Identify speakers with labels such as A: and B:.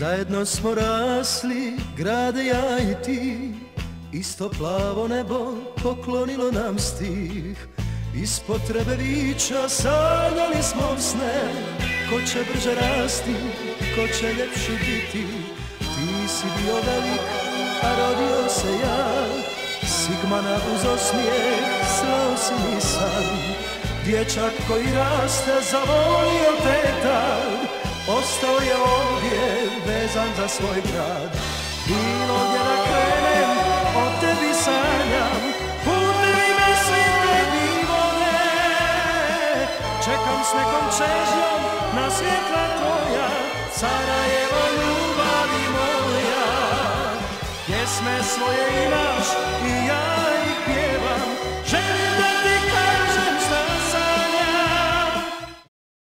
A: Zajedno smo rasli, grade ja i ti. Isto plavo nebo poklonilo nam stih. Iz potrebe vića sanjali smo sne. Ko će brže rasti, ko će ljepši biti? Ti si bio velik, a rodio se ja. Sigmana uz osmijeh, slao si mi san. Dječak koji raste, zavolio te tad Ostao je ovdje, vezan za svoj grad. Bilo gdje da krenem, o tebi sanjam. Putevi me svi tebi vode Čekam s nekom čežnjom na svjetla tvoja. Sarajevo ljubavi moja. Pjesme svoje imaš i